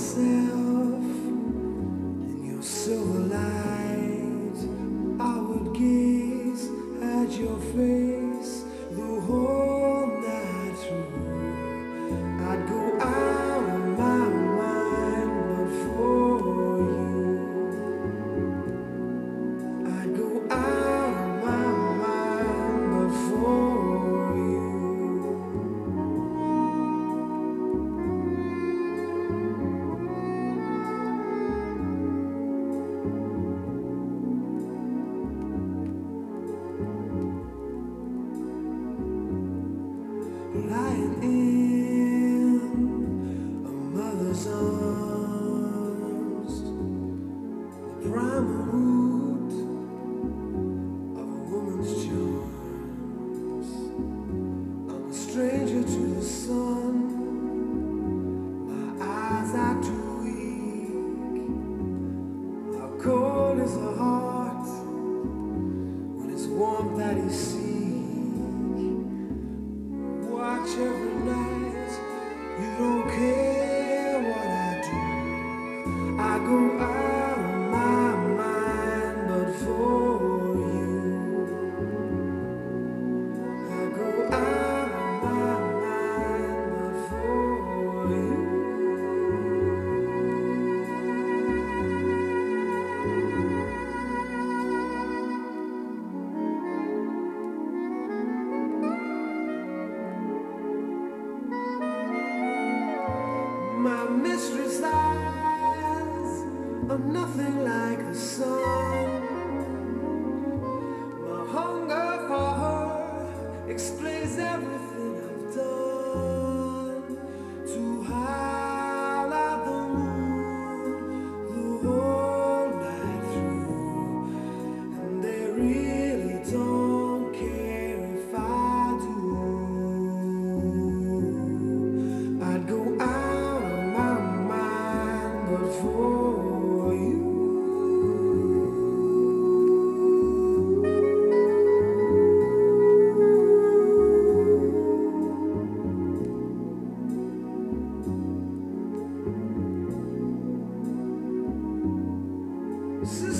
myself in your silver light. I would gaze at your face. mistress eyes are nothing like the sun. My hunger for her explains everything. 是